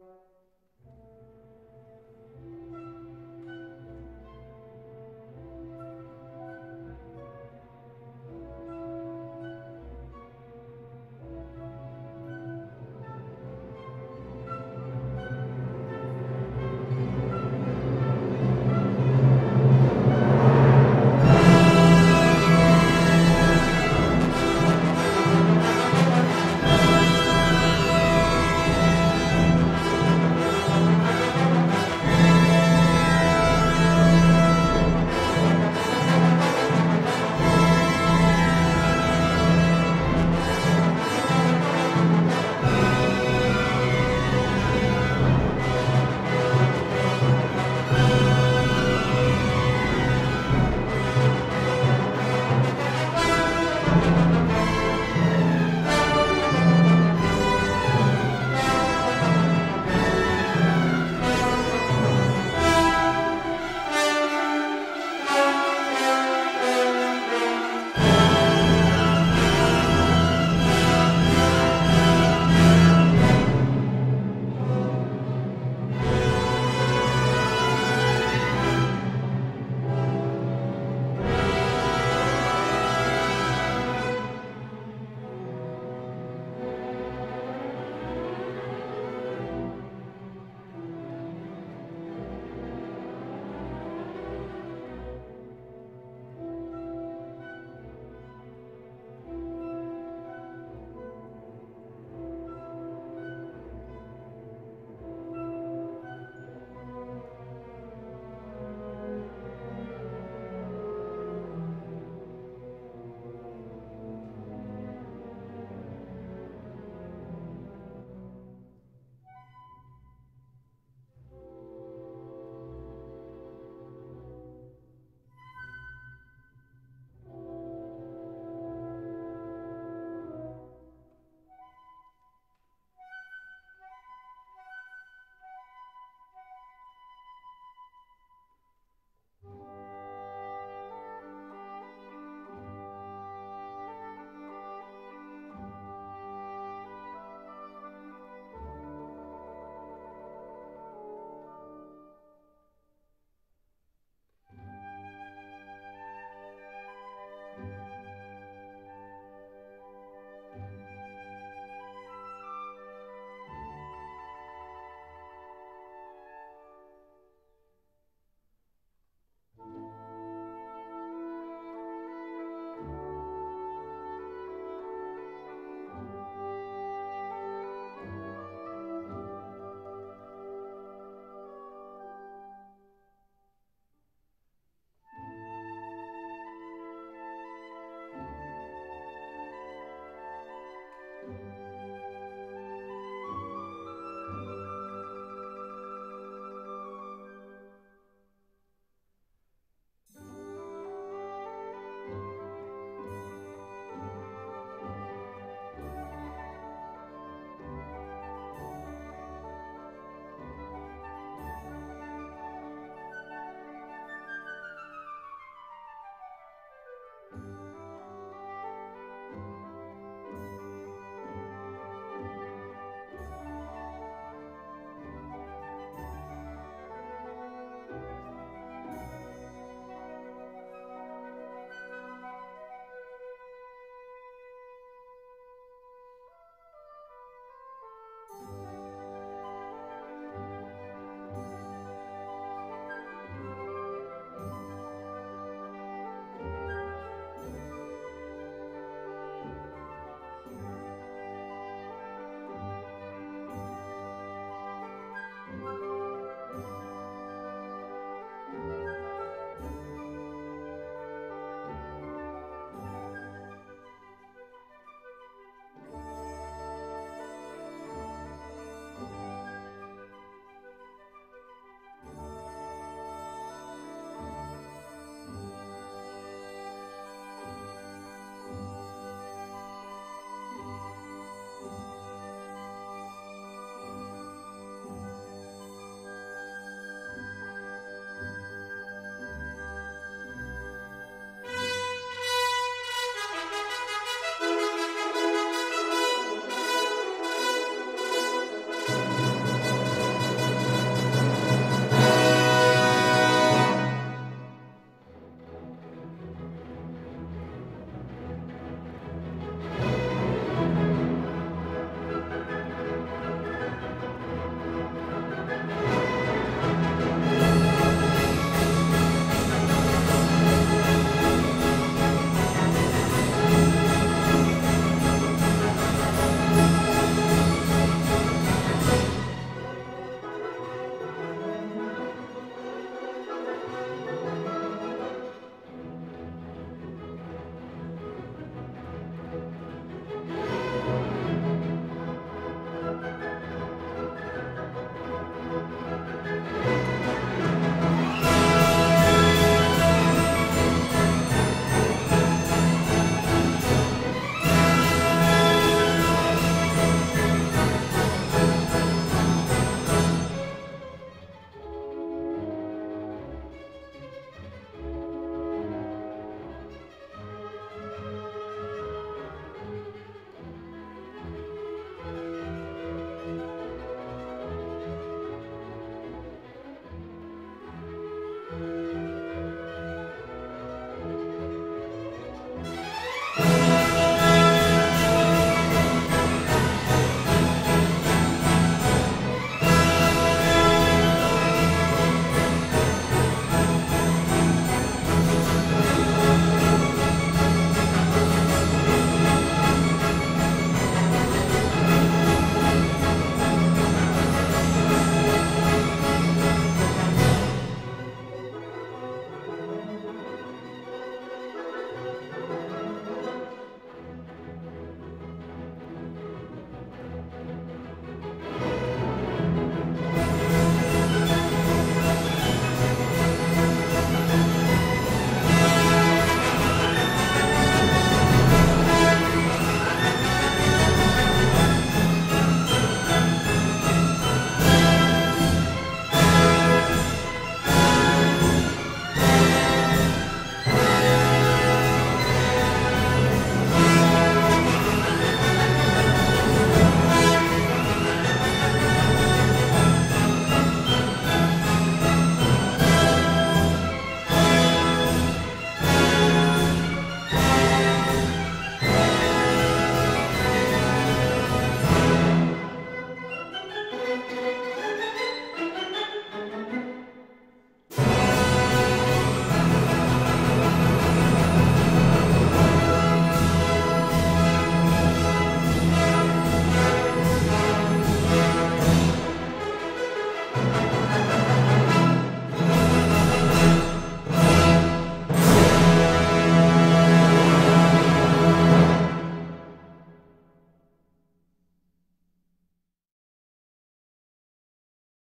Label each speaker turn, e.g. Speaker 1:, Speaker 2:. Speaker 1: Right.